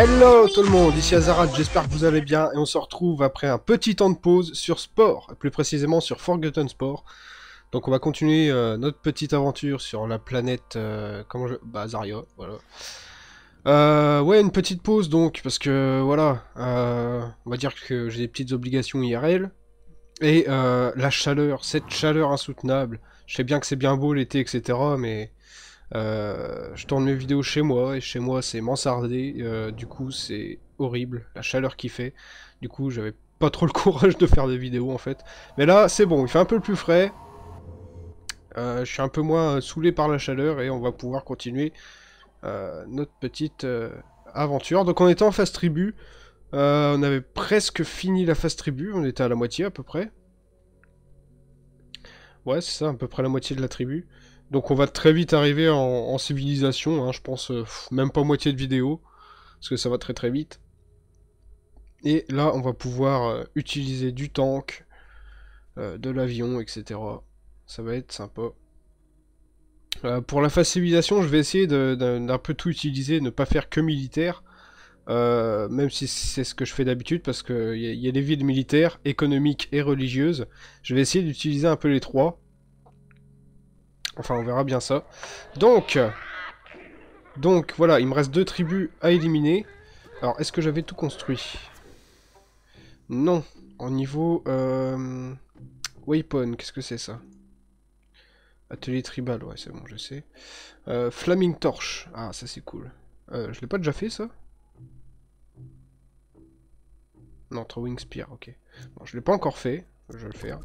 Hello tout le monde, ici Azarat, j'espère que vous allez bien et on se retrouve après un petit temps de pause sur Sport, plus précisément sur Forgotten Sport. Donc on va continuer euh, notre petite aventure sur la planète, euh, comment je... Bah Zarya, voilà. Euh, ouais, une petite pause donc, parce que voilà, on va dire que j'ai des petites obligations IRL. Et la chaleur, cette chaleur insoutenable, je sais bien que c'est bien beau l'été, etc. Mais euh, je tourne mes vidéos chez moi, et chez moi c'est mansardé, euh, du coup c'est horrible, la chaleur qui fait. Du coup j'avais pas trop le courage de faire des vidéos en fait. Mais là c'est bon, il fait un peu plus frais. Euh, je suis un peu moins saoulé par la chaleur et on va pouvoir continuer notre petite aventure. Donc on était en phase tribu, on avait presque fini la phase tribu, on était à la moitié à peu près. Ouais c'est ça, à peu près la moitié de la tribu. Donc on va très vite arriver en, civilisation, hein, je pense euh, même pas moitié de vidéo, parce que ça va très très vite. Et là on va pouvoir euh, utiliser du tank, euh, de l'avion, etc. Ça va être sympa. pour la phase civilisation, je vais essayer d'un peu tout utiliser, ne pas faire que militaire. même si c'est ce que je fais d'habitude, parce qu'il y, y, a les villes militaires, économiques et religieuses. Je vais essayer d'utiliser un peu les trois. Enfin, on verra bien ça. Donc, donc voilà, il me reste deux tribus à éliminer. Alors, est-ce que j'avais tout construit? Non. En niveau... Euh, Weapon, qu'est-ce que c'est ça? Atelier tribal, ouais, c'est bon, je sais. Euh, Flaming Torch. Ah, ça c'est cool. Euh, je l'ai pas déjà fait, ça? Non, Throwing Spear, ok. Bon, je l'ai pas encore fait. Je vais le faire.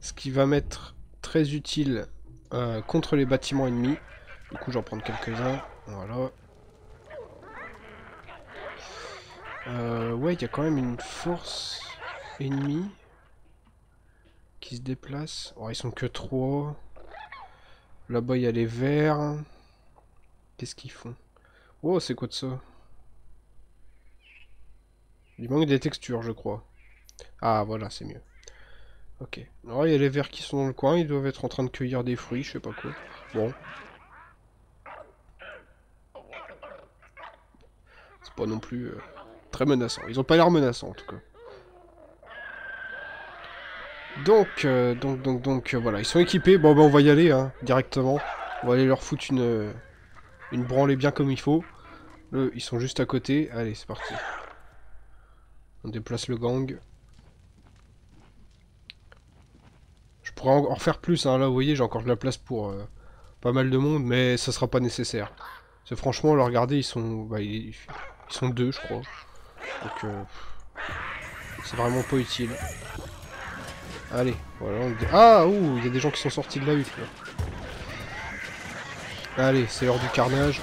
Ce qui va m'être très utile euh, contre les bâtiments ennemis. Du coup, j'en prends quelques-uns. Voilà. Euh, ouais, il y a quand même une force ennemie qui se déplace. Oh, ils sont que trois. Là-bas, il y a les verts. Qu'est-ce qu'ils font? Oh, c'est quoi de ça? Il manque des textures, je crois. Ah, voilà, c'est mieux. Ok. Alors il y a les vers qui sont dans le coin, ils doivent être en train de cueillir des fruits, je sais pas quoi. Bon. C'est pas non plus euh, très menaçant. Ils ont pas l'air menaçants en tout cas. Donc, euh, donc, donc, donc, euh, voilà, ils sont équipés. Bon, ben, on va y aller, hein, directement. On va aller leur foutre une, une branlée bien comme il faut. Ils sont juste à côté. Allez, c'est parti. On déplace le gang. Pourrais en refaire plus, hein. là vous voyez j'ai encore de la place pour euh, pas mal de monde, mais ça sera pas nécessaire. C'est franchement, là regardez, ils sont bah, ils, sont deux je crois. Donc euh, c'est vraiment pas utile. Allez, voilà. Ah, ouh, il y a des gens qui sont sortis de la hutte Allez, c'est l'heure du carnage.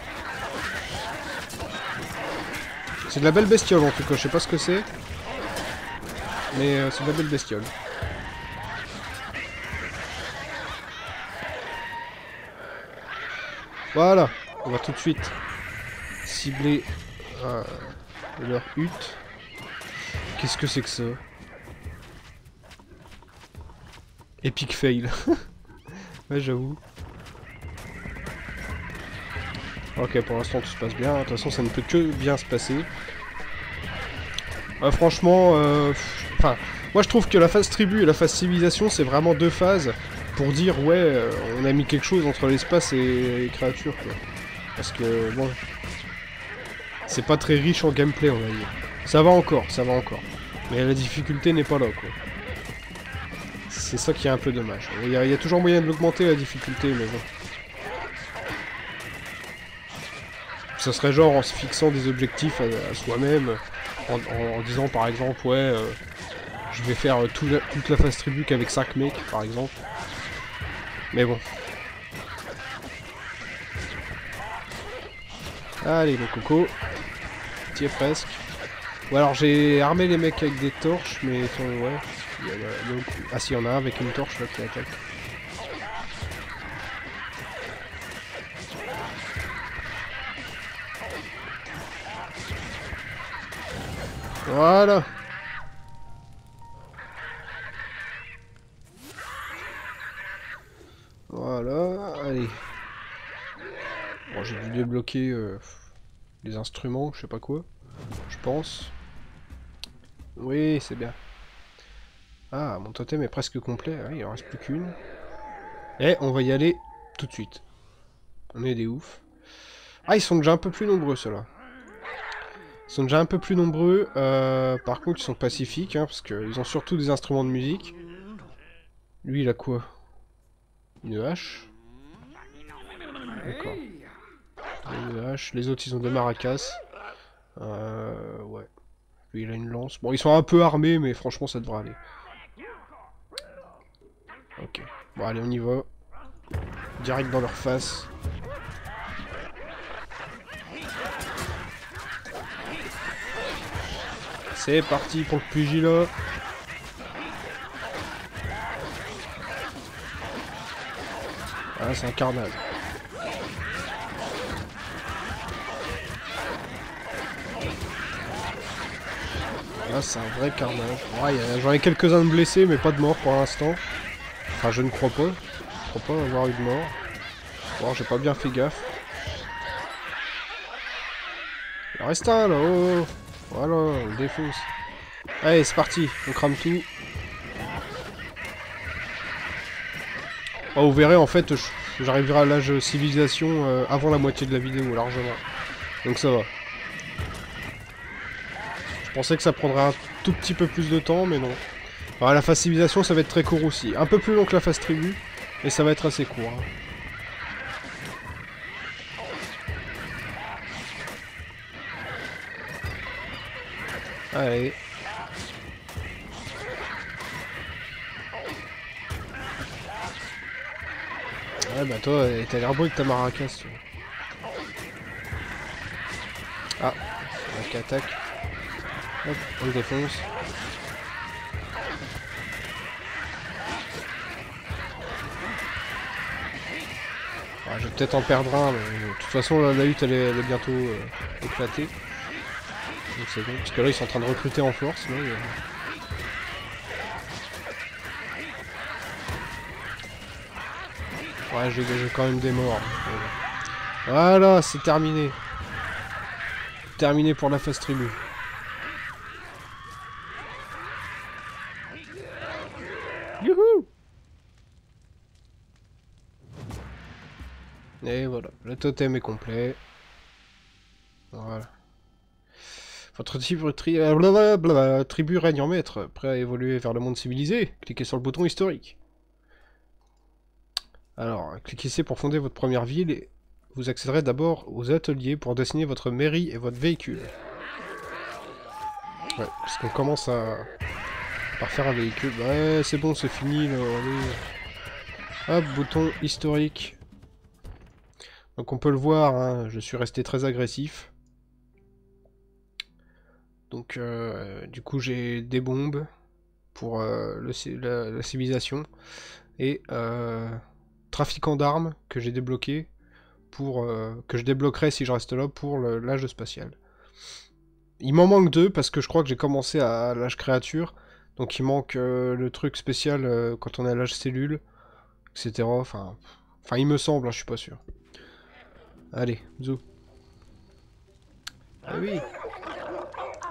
C'est de la belle bestiole en tout cas, je sais pas ce que c'est. Mais euh, c'est de la belle bestiole. Voilà, on va tout de suite cibler euh, leur hutte. Qu'est-ce que c'est que ça? Epic fail. ouais, j'avoue. Ok, pour l'instant tout se passe bien. De toute façon, ça ne peut que bien se passer. Euh, franchement, euh, enfin, moi je trouve que la phase tribu et la phase civilisation, c'est vraiment deux phases pour dire ouais, euh, on a mis quelque chose entre l'espace et les créatures quoi. Parce que bon, c'est pas très riche en gameplay on va dire. Ça va encore, ça va encore. Mais la difficulté n'est pas là quoi. C'est ça qui est un peu dommage. Il y, a, toujours moyen de l'augmenter la difficulté mais bon. Ça serait genre en se fixant des objectifs à, soi-même, en, disant par exemple ouais, euh, je vais faire toute la phase tribu qu'avec 5 mecs par exemple. Mais bon. Allez, le coco. Tiens, presque. Ou alors j'ai armé les mecs avec des torches, mais ouais. Ah si, il y en a un avec une torche là qui attaque. Voilà Voilà, allez. Bon, j'ai dû débloquer euh, les instruments, je sais pas quoi. Je pense. Oui, c'est bien. Ah, mon totem est presque complet. Ah, il en reste plus qu'une. Et on va y aller tout de suite. On est des oufs. Ah, ils sont déjà un peu plus nombreux, ceux-là. Ils sont déjà un peu plus nombreux. Euh, par contre, ils sont pacifiques, hein, parce qu'ils ont surtout des instruments de musique. Lui, il a quoi? Une hache. D'accord. Une hache. Les autres, ils ont des maracas. Euh, ouais. Lui, il a une lance. Bon, ils sont un peu armés, mais franchement, ça devrait aller. Ok. Bon, allez, on y va. Direct dans leur face. C'est parti pour le pugilat. Ah, c'est un carnage. Ah, c'est un vrai carnage. Ouais, J'en ai quelques-uns de blessés, mais pas de morts pour l'instant. Enfin, je ne crois pas. Je crois pas avoir eu de mort. Bon, j'ai pas bien fait gaffe. Il reste un là, oh. Voilà, on le défonce. Allez, c'est parti, on crame tout. Oh, vous verrez, en fait, j'arriverai à l'âge civilisation euh, avant la moitié de la vidéo, largement. Donc ça va. Je pensais que ça prendrait un tout petit peu plus de temps, mais non. Alors, la phase civilisation, ça va être très court aussi. Un peu plus long que la phase tribu, et ça va être assez court. Hein. Allez. Ouais bah toi, t'as l'air beau avec ta maracas, tu vois. Ah, qui attaque. Hop, on le défonce. je vais peut-être en perdre un, mais de toute façon la, lutte elle est, bientôt euh, éclatée. Donc c'est bon, parce que là ils sont en train de recruter en force. Là, Ouais, j'ai quand même des morts. Voilà, c'est terminé. Terminé pour la phase tribu. Youhou Et voilà, le totem est complet. Voilà. Votre tribu, tri tribu règne en maître, prêt à évoluer vers le monde civilisé. Cliquez sur le bouton historique. Alors, cliquez ici pour fonder votre première ville et vous accéderez d'abord aux ateliers pour dessiner votre mairie et votre véhicule. Ouais, parce qu'on commence à... par faire un véhicule. Ouais, c'est bon, c'est fini, là. Hop, bouton historique. Donc on peut le voir, hein, je suis resté très agressif. Donc, euh, du coup, j'ai des bombes pour euh, la, civilisation et euh, trafiquant d'armes que j'ai débloqué pour que je débloquerai si je reste là pour l'âge spatial. Il m'en manque deux parce que je crois que j'ai commencé à l'âge créature, donc il manque le truc spécial quand on est à l'âge cellule, etc. Enfin, enfin, il me semble, hein, je suis pas sûr. Allez, zou. Ah oui.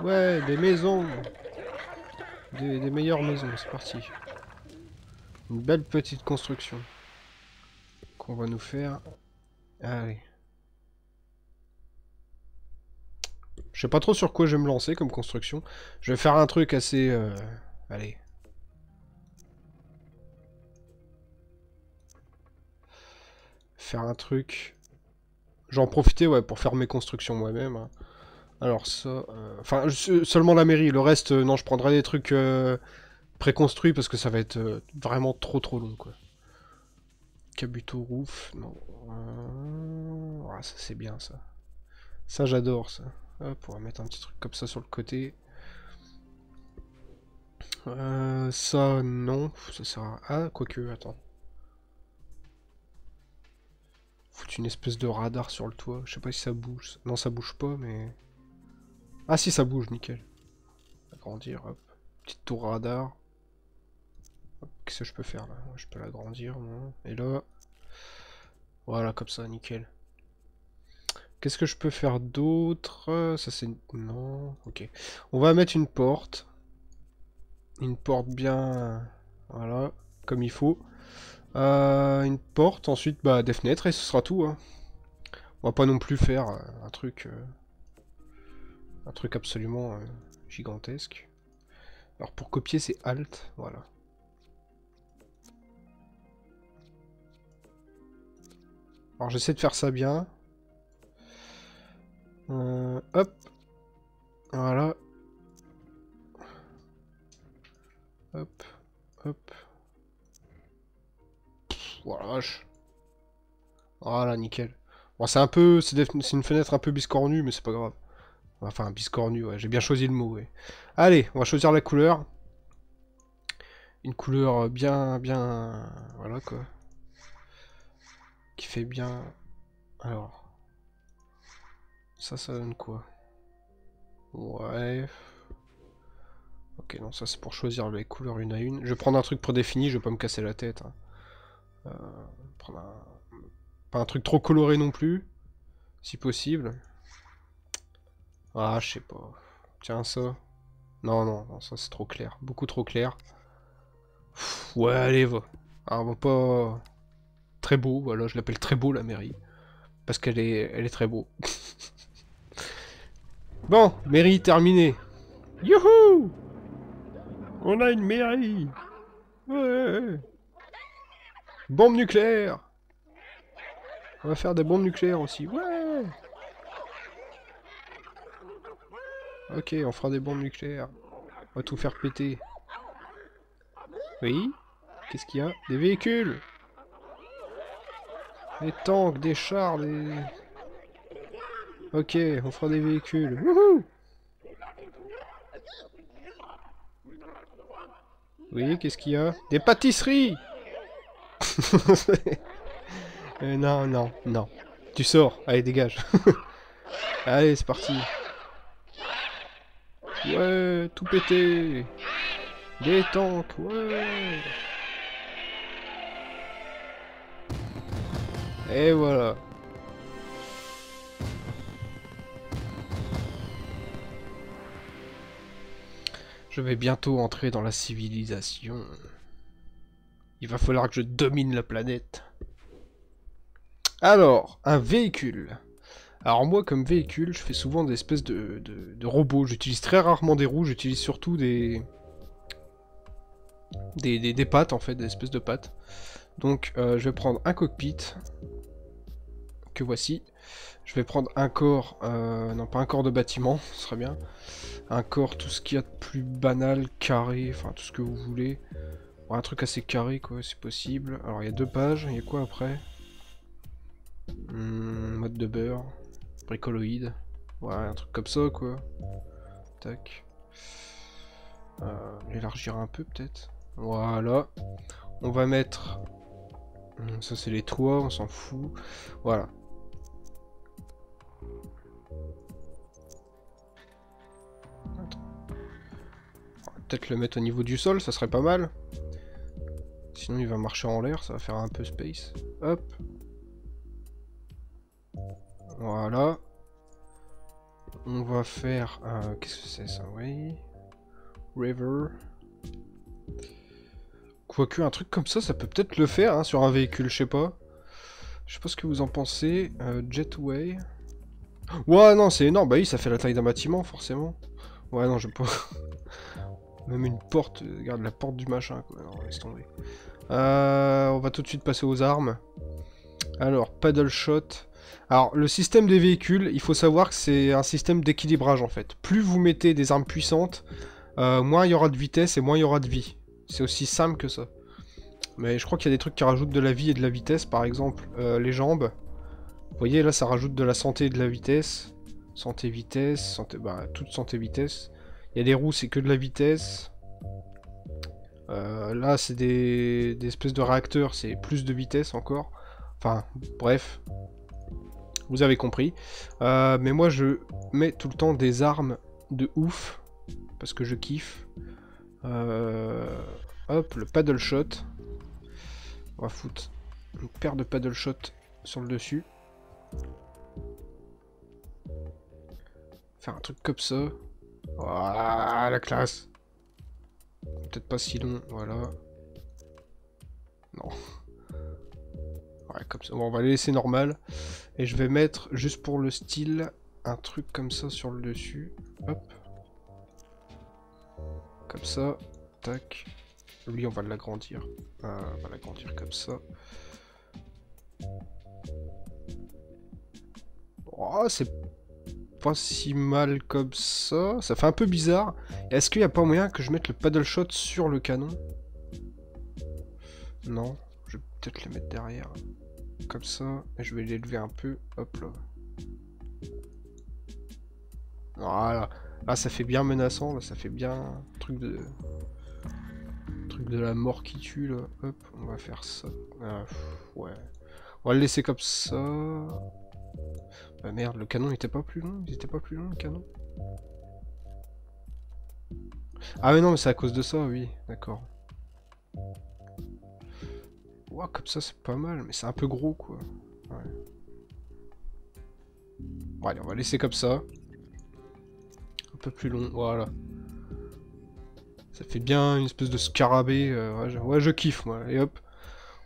Ouais, des maisons. Des, meilleures maisons, c'est parti. Une belle petite construction. Qu'on va nous faire. Allez. Je sais pas trop sur quoi je vais me lancer comme construction. Je vais faire un truc assez... Euh, allez. Faire un truc... J'en profiter pour faire mes constructions moi-même. Hein. Alors ça... Euh, enfin, seulement la mairie. Le reste, euh, non, je prendrai des trucs préconstruits parce que ça va être vraiment trop trop long, quoi. Kabuto Roof, non. Ah, ça c'est bien, ça. Ça, j'adore, ça. Hop, on va mettre un petit truc comme ça sur le côté. ça, non. Ça sert à... Ah, quoique, attends. Foutre une espèce de radar sur le toit. Je sais pas si ça bouge. Non, ça bouge pas, mais... Ah si, ça bouge, nickel. Agrandir, hop. Petite tour radar. Qu'est-ce que je peux faire là Je peux l'agrandir, Et là... Voilà, comme ça, nickel. Qu'est-ce que je peux faire d'autre? Ça c'est... Non, ok. On va mettre une porte. Une porte bien... Voilà, comme il faut. Euh, une porte, ensuite bah, des fenêtres et ce sera tout. Hein. On va pas non plus faire euh, un truc... Euh, un truc absolument gigantesque. Alors pour copier c'est Alt, voilà. Alors j'essaie de faire ça bien. hop. Voilà. Hop. Hop. voilà. Voilà, nickel. Bon, c'est un peu... C'est une fenêtre un peu biscornue, mais c'est pas grave. Enfin, biscornue, ouais. J'ai bien choisi le mot. Allez, on va choisir la couleur. Une couleur bien... bien... Voilà, quoi. Qui fait bien... Alors... Ça, ça donne quoi? Ouais... Ok, non, ça c'est pour choisir les couleurs une à une. Je vais prendre un truc prédéfini, je vais pas me casser la tête. Hein. Euh, prendre un... Pas un truc trop coloré non plus, si possible. Ah, je sais pas. Tiens, ça. Non, non, non ça c'est trop clair. Beaucoup trop clair. ouais, allez, va. Ah, va pas... Très beau, voilà, je l'appelle très beau la mairie. Parce qu'elle est, elle est très beau. bon, mairie terminée. Youhou on a une mairie Ouais Bombe nucléaire On va faire des bombes nucléaires aussi. Ouais Ok, on fera des bombes nucléaires. On va tout faire péter. Oui Qu'est-ce qu'il y a? Des véhicules Des tanks, des chars, des... Ok, on fera des véhicules. Wouhou Oui, qu'est-ce qu'il y a? Des pâtisseries euh, Non, non, non. Tu sors. Allez, dégage. Allez, c'est parti. Ouais, tout pété. Des tanks, ouais. Et voilà. Je vais bientôt entrer dans la civilisation. Il va falloir que je domine la planète. Alors, un véhicule. Alors moi, comme véhicule, je fais souvent des espèces de, robots. J'utilise très rarement des roues, j'utilise surtout des... Des, des, pattes, en fait, des espèces de pattes. Donc, euh, je vais prendre un cockpit, voici. Je vais prendre un corps, euh, non pas un corps de bâtiment, ce serait bien un corps, tout ce qu'il y a de plus banal, carré, enfin tout ce que vous voulez. un truc assez carré quoi, c'est possible. Alors il y a deux pages, il y a quoi après? Hmm, Mode de beurre, bricoloïde. Ouais, un truc comme ça quoi. Tac. Euh, L'élargir un peu peut-être. Voilà. On va mettre... Hmm, ça c'est les toits, on s'en fout. Voilà. Le mettre au niveau du sol, ça serait pas mal. Sinon il va marcher en l'air, ça va faire un peu space. Hop. Voilà. On va faire... Euh, Qu'est-ce que c'est ça? Oui. River. Quoique un truc comme ça, ça peut peut-être le faire hein, sur un véhicule, je sais pas. Je sais pas ce que vous en pensez. Euh, jetway. Ouais, non, c'est énorme. Bah oui, ça fait la taille d'un bâtiment, forcément. Ouais, non, je peux. Même une porte, euh, regarde la porte du machin, quoi. Laisse tomber. Euh, on va tout de suite passer aux armes. Alors, paddle shot. Alors, le système des véhicules, il faut savoir que c'est un système d'équilibrage, en fait. Plus vous mettez des armes puissantes, euh, moins il y aura de vitesse et moins il y aura de vie. C'est aussi simple que ça. Mais je crois qu'il y a des trucs qui rajoutent de la vie et de la vitesse, par exemple, les jambes. Vous voyez, là, ça rajoute de la santé et de la vitesse. Santé, vitesse, santé, bah, toute santé, vitesse. Il y a des roues, c'est que de la vitesse. Euh, là, c'est des, espèces de réacteurs, c'est plus de vitesse encore. Enfin, bref. Vous avez compris. Euh, mais moi, je mets tout le temps des armes de ouf. Parce que je kiffe. Euh, hop, le paddle shot. On va foutre une paire de paddle shot sur le dessus. Faire un truc comme ça. Voilà, la classe. Peut-être pas si long, voilà. Non. Ouais, comme ça. Bon, on va les laisser normal. Et je vais mettre, juste pour le style, un truc comme ça sur le dessus. Hop. Comme ça. Tac. Lui, on va l'agrandir. Euh, on va l'agrandir comme ça. Oh, c'est pas si mal comme ça. Ça fait un peu bizarre. Est-ce qu'il n'y a pas moyen que je mette le paddle shot sur le canon? Non. Je vais peut-être le mettre derrière. Comme ça. Et je vais l'élever un peu. Hop là. Voilà. Là, ça fait bien menaçant. Là, ça fait bien truc de... Truc de la mort qui tue. Hop, on va faire ça. Ah, ouais. On va le laisser comme ça. Bah merde, le canon n'était pas plus long Il était pas plus long, le canon Ah mais non, mais c'est à cause de ça, oui. D'accord. Ouah, comme ça, c'est pas mal. Mais c'est un peu gros, quoi. Bon, allez, on va laisser comme ça. Un peu plus long, voilà. Ça fait bien une espèce de scarabée. Euh, ouais, je, kiffe, moi. Et hop,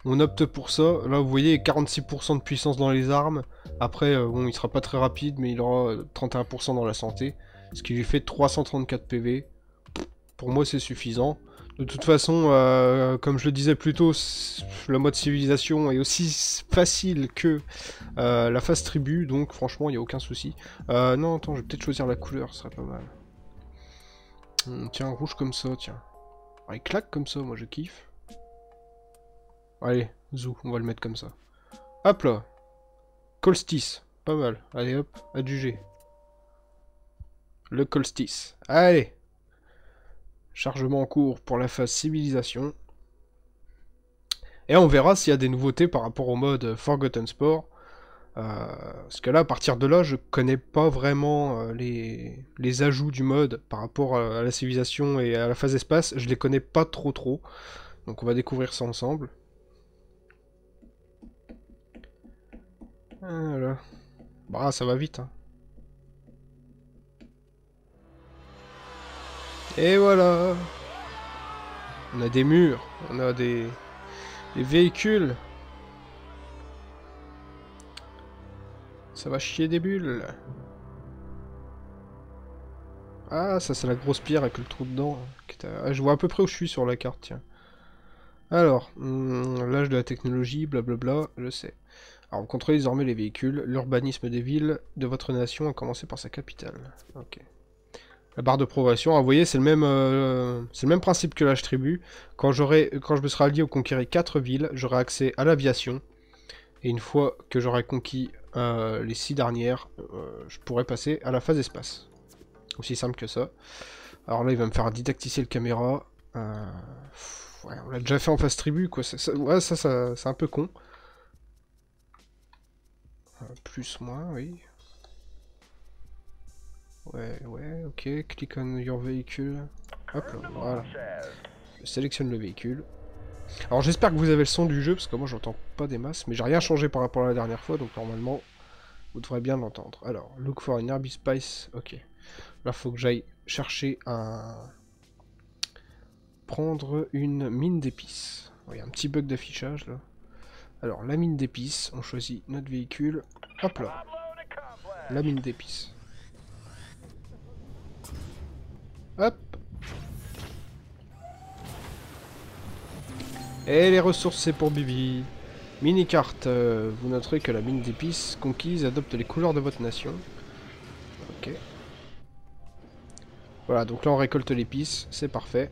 on opte pour ça. Là, vous voyez, 46% de puissance dans les armes. Après, euh, bon, il sera pas très rapide, mais il aura 31% dans la santé. Ce qui lui fait 334 PV. Pour moi, c'est suffisant. De toute façon, euh, comme je le disais plus tôt, le mode civilisation est aussi facile que la phase tribu, donc franchement, il n'y a aucun souci. non, attends, je vais peut-être choisir la couleur, ce serait pas mal. Hmm, tiens, rouge comme ça, tiens. Il claque comme ça, moi je kiffe. Allez, zou, on va le mettre comme ça. Hop là Colstice, pas mal. Allez hop, adjugé. Le Colstice. Allez Chargement en cours pour la phase civilisation. Et on verra s'il y a des nouveautés par rapport au mode Forgotten Sport. Euh, parce que là, à partir de là, je connais pas vraiment euh, les, les, ajouts du mode par rapport à, la civilisation et à la phase espace. Je les connais pas trop trop. Donc on va découvrir ça ensemble. Voilà. Bah ça va vite. Hein. Et voilà. On a des murs, on a des, des véhicules. Ça va chier des bulles. Ah, ça c'est la grosse pierre avec le trou dedans. Ah, je vois à peu près où je suis sur la carte, tiens. Alors, hmm, l'âge de la technologie, blablabla, je sais. Alors, vous contrôlez désormais les véhicules. L'urbanisme des villes de votre nation a commencé par sa capitale. Ok. La barre de progression, ah, vous voyez, c'est le, même, euh, le même principe que l'âge tribu. Quand, quand je me serai allié ou conquérir 4 villes, j'aurai accès à l'aviation. Et une fois que j'aurai conquis euh, les six dernières, euh, je pourrais passer à la phase espace. Aussi simple que ça. Alors là, il va me faire didactiser le caméra. On l'a déjà fait en phase tribu, quoi. Ça, ouais, ça, ça c'est un peu con. Plus, moins, oui. Ouais, ouais, ok. Click on your véhicule. Hop là, voilà. Je sélectionne le véhicule. Alors j'espère que vous avez le son du jeu, parce que moi j'entends pas des masses, mais j'ai rien changé par rapport à la dernière fois, donc normalement vous devrez bien l'entendre. Alors, look for an herby spice, ok. Là faut que j'aille chercher un... Prendre une mine d'épices. Il y a un petit bug d'affichage là. Alors, la mine d'épices, on choisit notre véhicule. Hop là. La mine d'épices. Hop Et les ressources, c'est pour Bibi. Mini-carte, euh, vous noterez que la mine d'épices conquise adopte les couleurs de votre nation. Ok. Voilà, donc là on récolte l'épice, c'est parfait.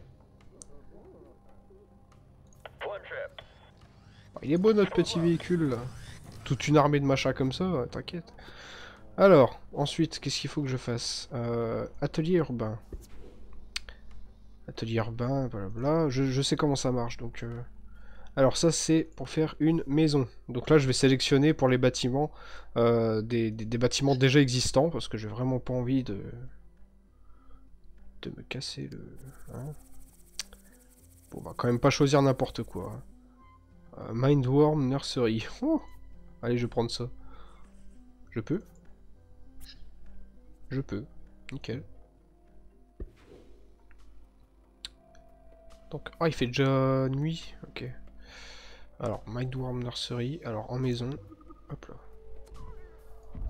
Il est beau notre petit véhicule. Toute une armée de machins comme ça, t'inquiète. Alors, ensuite, qu'est-ce qu'il faut que je fasse? Euh, Atelier urbain. Atelier urbain, blablabla. Je, je sais comment ça marche, donc... Euh, alors ça c'est pour faire une maison. Donc là je vais sélectionner pour les bâtiments euh, des, bâtiments déjà existants parce que j'ai vraiment pas envie de de me casser le. Hein. bon on va quand même pas choisir n'importe quoi. Hein. Euh, Mindworm Nursery. Oh Allez je vais prendre ça. Je peux? Je peux. Nickel. Donc, ah, il fait déjà nuit. Ok. Alors, Mindworm Nursery. Alors, en maison. Hop là.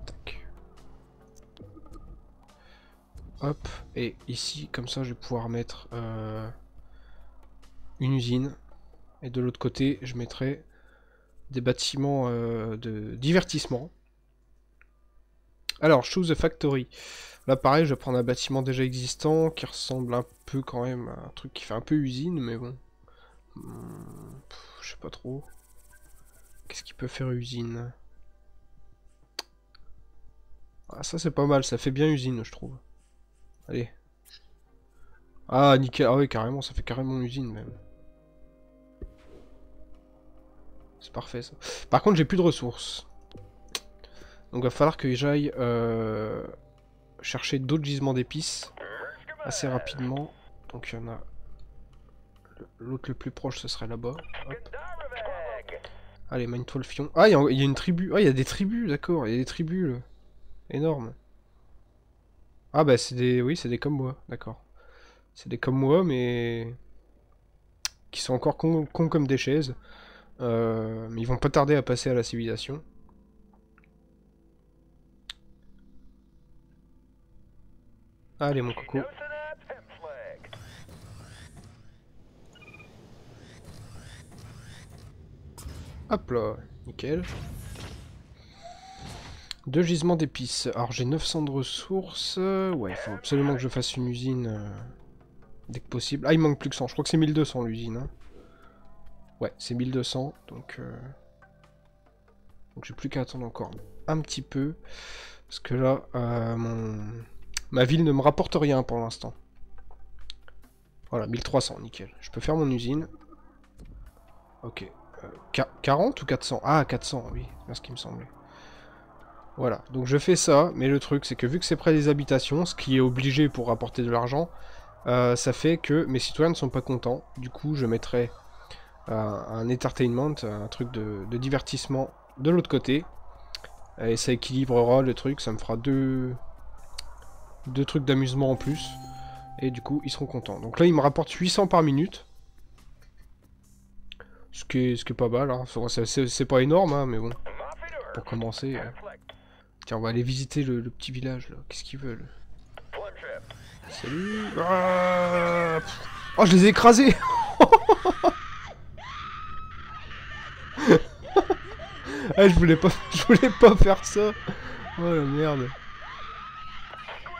Tac. Hop. Et ici, comme ça, je vais pouvoir mettre euh, une usine. Et de l'autre côté, je mettrai des bâtiments euh, de divertissement. Alors, Choose the Factory. Là, pareil, je vais prendre un bâtiment déjà existant qui ressemble un peu quand même à un truc qui fait un peu usine, mais bon. Hmm, je sais pas trop. Qu'est-ce qui peut faire usine? Ah, ça c'est pas mal, ça fait bien usine, je trouve. Allez. Ah, nickel. Ah oui, carrément, ça fait carrément usine, même. C'est parfait, ça. Par contre, j'ai plus de ressources. Donc, va falloir que j'aille... Euh chercher d'autres gisements d'épices assez rapidement. Donc il y en a... L'autre le plus proche, ce serait là-bas. Allez, Mindful Fion. Ah, il y, a une tribu. Ah, il y a des tribus, d'accord. Il y a des tribus, là. Énorme. Ah, bah, c'est des... Oui, c'est des comme moi, d'accord. C'est des comme moi, mais... Qui sont encore cons, comme des chaises. Euh, mais ils vont pas tarder à passer à la civilisation. Allez mon coco. Hop là, nickel. Deux gisements d'épices. Alors j'ai 900 de ressources. Ouais, il faut absolument que je fasse une usine euh, dès que possible. Ah, il manque plus que 100. Je crois que c'est 1200 l'usine. Hein. Ouais, c'est 1200. Donc, euh... donc j'ai plus qu'à attendre encore un petit peu. Parce que là, euh, mon... Ma ville ne me rapporte rien pour l'instant. Voilà, 1300, nickel. Je peux faire mon usine. Ok. 40 euh, ou 400 Ah, 400, oui. C'est ce qui me semblait. Voilà, donc je fais ça, mais le truc c'est que vu que c'est près des habitations, ce qui est obligé pour rapporter de l'argent, euh, ça fait que mes citoyens ne sont pas contents. Du coup, je mettrai un entertainment, un truc de, divertissement de l'autre côté. Et ça équilibrera le truc, ça me fera deux, deux trucs d'amusement en plus. Et du coup, ils seront contents. Donc là, il me rapporte 800 par minute. Ce qui est, ce pas mal. Hein. C'est pas énorme, hein, mais bon. Pour commencer. Euh. Tiens, on va aller visiter le, petit village, là. Qu'est-ce qu'ils veulent? Salut ah Oh, je les ai écrasés Ah, je voulais pas, je voulais pas faire ça. Oh la merde.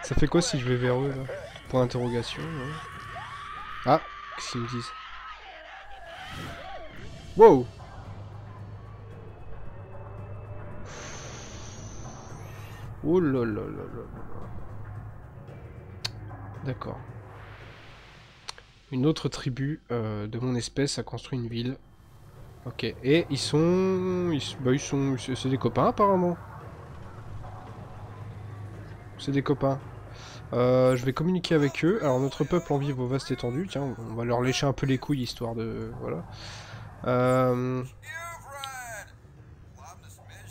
Ça fait quoi si je vais vers eux là Point d'interrogation. Ah, qu'est-ce qu'ils me disent Wow Oh là là là là D'accord. Une autre tribu euh, de mon espèce a construit une ville. Ok, et ils sont... Ils, bah, ils sont... C'est des copains apparemment. C'est des copains. Euh, je vais communiquer avec eux. Alors notre peuple en vit au vaste étendue. Tiens, on va leur lécher un peu les couilles histoire de... Voilà. Euh...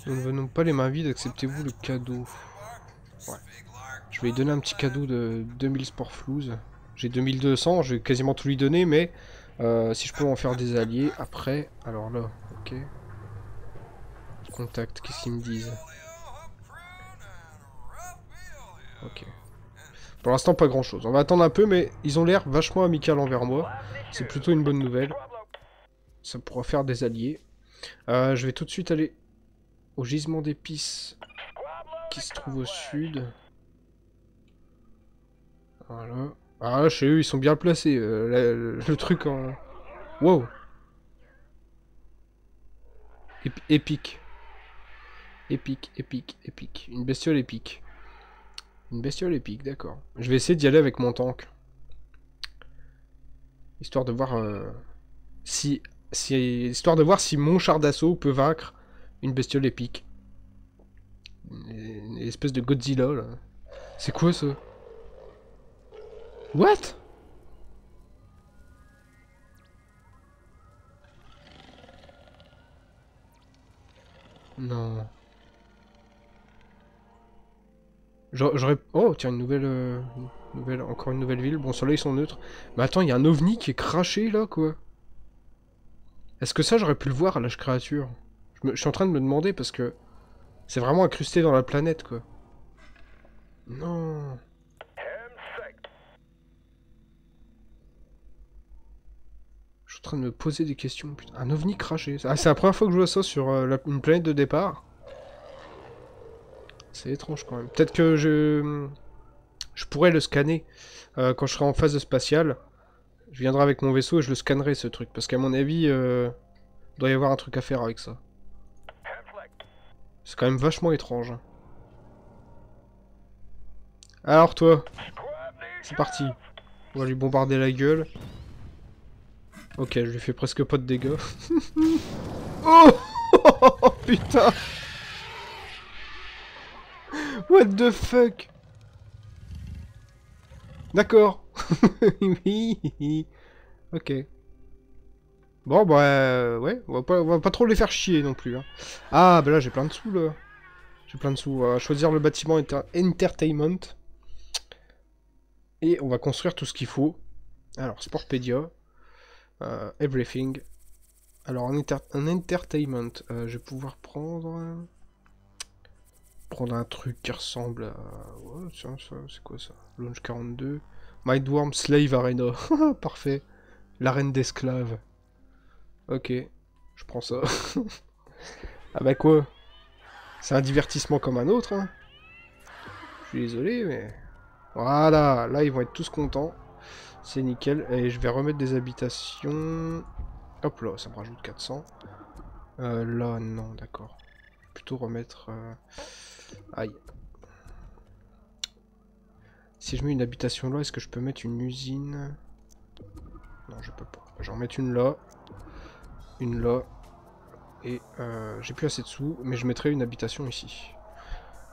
Nous ne venons pas les mains vides, acceptez-vous le cadeau? Ouais. Je vais lui donner un petit cadeau de 2000 sport flouze. J'ai 2200, je vais quasiment tout lui donner, mais euh, si je peux en faire des alliés après... Alors là, ok. Contact, qu'est-ce qu'ils me disent? Ok. Pour l'instant, pas grand-chose. On va attendre un peu, mais ils ont l'air vachement amicaux envers moi. C'est plutôt une bonne nouvelle. Ça pourra faire des alliés. Euh, je vais tout de suite aller au gisement d'épices qui se trouve au sud. Voilà. Ah, chez eux, ils sont bien placés. Euh, le, truc en... Wow Épique. Épique, épique, épique. Une bestiole épique. Une bestiole épique, d'accord. Je vais essayer d'y aller avec mon tank. Histoire de voir euh, si, si, histoire de voir si mon char d'assaut peut vaincre une bestiole épique. Une, espèce de Godzilla là. C'est quoi ça? What? Non. J'aurais... Oh, tiens, une nouvelle, euh, nouvelle... Encore une nouvelle ville. Bon, ceux-là, ils sont neutres. Mais attends, il y a un ovni qui est craché, là, quoi. Est-ce que ça, j'aurais pu le voir à l'âge créature? Je, je suis en train de me demander, parce que... C'est vraiment incrusté dans la planète, quoi. Non... Je suis en train de me poser des questions. Putain, un ovni craché. Ah, c'est la première fois que je vois ça sur euh, une planète de départ. C'est étrange quand même. Peut-être que je... Je pourrais le scanner euh, quand je serai en phase spatiale. Je viendrai avec mon vaisseau et je le scannerai ce truc. Parce qu'à mon avis, euh, il doit y avoir un truc à faire avec ça. C'est quand même vachement étrange. Alors toi C'est parti. On va lui bombarder la gueule. Ok, je lui fais presque pas de dégâts. oh Putain What the fuck? D'accord. ok. Bon, bah, ouais, on va, pas, trop les faire chier non plus. Hein. Ah, bah là, j'ai plein de sous, là. J'ai plein de sous. On choisir le bâtiment Entertainment. Et on va construire tout ce qu'il faut. Alors, Sportpedia. Euh, everything. Alors, un, entertainment, euh, je vais pouvoir prendre... Prendre un truc qui ressemble à... Ça, c'est quoi ça? Launch 42. Mindworm Slave Arena. Parfait. L'arène d'esclaves. Ok. Je prends ça. ah bah quoi? C'est un divertissement comme un autre, hein. Je suis désolé, mais... Voilà, là ils vont être tous contents. C'est nickel. Et je vais remettre des habitations. Hop là, ça me rajoute 400. Euh, là, non, d'accord. Plutôt remettre... Euh, aïe. Si je mets une habitation là, est-ce que je peux mettre une usine? Non, je peux pas. Je vais en mettre une là. Une là. Et euh, j'ai plus assez de sous, mais je mettrai une habitation ici.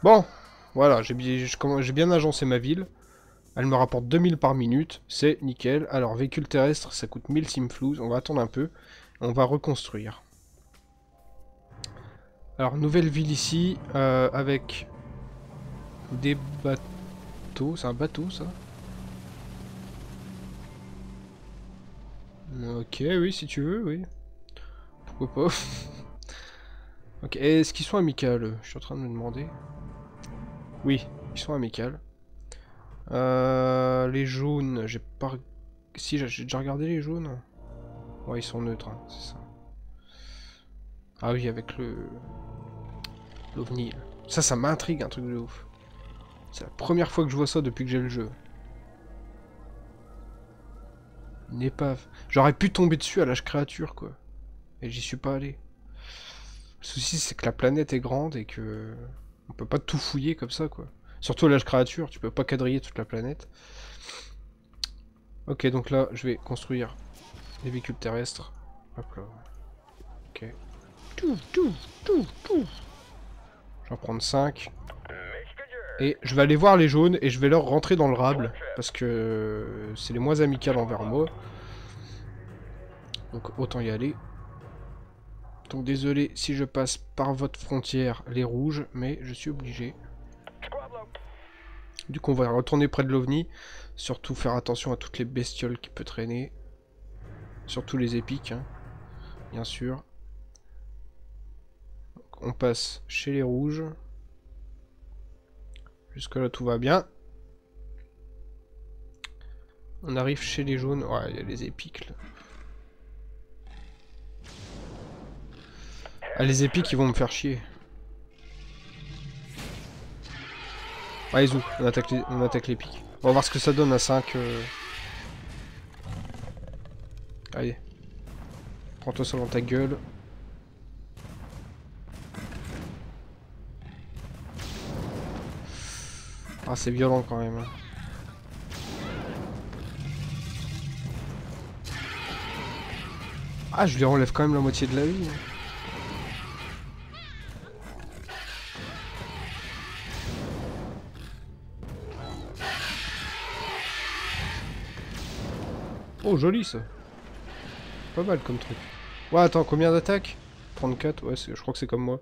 Bon, voilà, j'ai bien agencé ma ville. Elle me rapporte 2000 par minute, c'est nickel. Alors, véhicule terrestre, ça coûte 1000 simflouz. On va attendre un peu. On va reconstruire. Alors, nouvelle ville ici, euh, avec des bateaux. C'est un bateau, ça? Ok, oui, si tu veux, oui. Pourquoi pas? Ok, est-ce qu'ils sont amicales? Je suis en train de me demander. Oui, ils sont amicales. Euh, les jaunes, j'ai pas... Si, j'ai déjà regardé les jaunes. Ouais, ils sont neutres, hein, c'est ça. Ah oui, avec le... L'OVNI. Ça, ça m'intrigue, un truc de ouf. C'est la première fois que je vois ça depuis que j'ai le jeu. Une épave. J'aurais pu tomber dessus à l'âge créature, quoi. Et j'y suis pas allé. Le souci, c'est que la planète est grande et que... On peut pas tout fouiller comme ça, quoi. Surtout l'âge créature, tu peux pas quadriller toute la planète. Ok, donc là, je vais construire des véhicules terrestres. Hop là. Ok. Je vais en prendre 5. Et je vais aller voir les jaunes et je vais leur rentrer dans le rable. Parce que c'est les moins amicales envers moi. Donc autant y aller. Donc désolé si je passe par votre frontière les rouges, mais je suis obligé. Du coup, on va retourner près de l'OVNI. Surtout faire attention à toutes les bestioles qui peut traîner. Surtout les épiques, hein, bien sûr. on passe chez les rouges. Jusque là, tout va bien. On arrive chez les jaunes. Ouais, il y a les épiques, là. Ah, les épiques, ils vont me faire chier. Allez, zou, on attaque, les, on attaque les pics. On va voir ce que ça donne à 5. Euh... Allez. Prends-toi ça dans ta gueule. Ah, c'est violent quand même. Ah, je lui enlève quand même la moitié de la vie. Oh, joli ça. Pas mal comme truc. Ouais, attends, combien d'attaques? 34, ouais, je crois que c'est comme moi.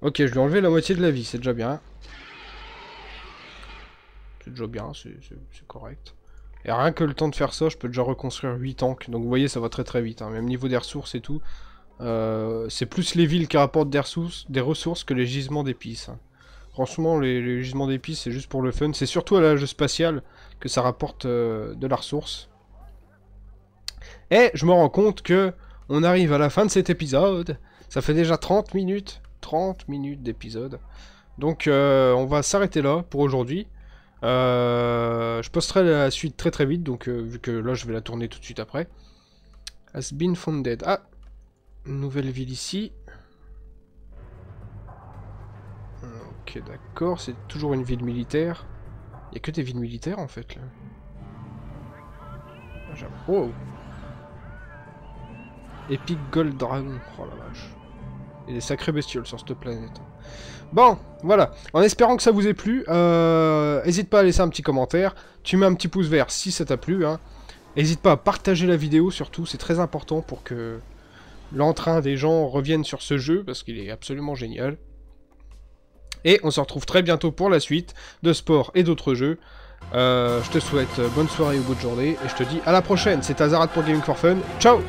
Ok, je lui ai enlevé la moitié de la vie, c'est déjà bien. C'est déjà bien, c'est correct. Et rien que le temps de faire ça, je peux déjà reconstruire 8 tanks. Donc vous voyez, ça va très très vite. Hein. Même niveau des ressources et tout. Euh, c'est plus les villes qui rapportent des ressources, des ressources que les gisements d'épices. Hein. Franchement, les, gisements d'épices, c'est juste pour le fun. C'est surtout à l'âge spatial que ça rapporte euh, de la ressource. Et je me rends compte que on arrive à la fin de cet épisode. Ça fait déjà 30 minutes. 30 minutes d'épisode. Donc euh, on va s'arrêter là pour aujourd'hui. je posterai la suite très très vite, donc vu que là je vais la tourner tout de suite après. Has been founded. Ah, Nouvelle ville ici. Ok, d'accord, c'est toujours une ville militaire. Il n'y a que des villes militaires en fait là. Ah, oh Epic Gold Dragon. Oh la vache. Il des sacrées bestioles sur cette planète. Bon, voilà. En espérant que ça vous ait plu, euh, n'hésite pas à laisser un petit commentaire. Tu mets un petit pouce vert si ça t'a plu. Hein. N'hésite pas à partager la vidéo surtout, c'est très important pour que l'entrain des gens revienne sur ce jeu, parce qu'il est absolument génial. Et on se retrouve très bientôt pour la suite de sport et d'autres jeux. Euh, je te souhaite bonne soirée ou bonne journée, et je te dis à la prochaine. C'est Azarat pour Gaming for Fun. Ciao